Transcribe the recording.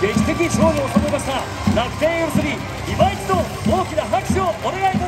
劇的勝利を収めました。楽天 M3 今一度大きな拍手をお願いいたします。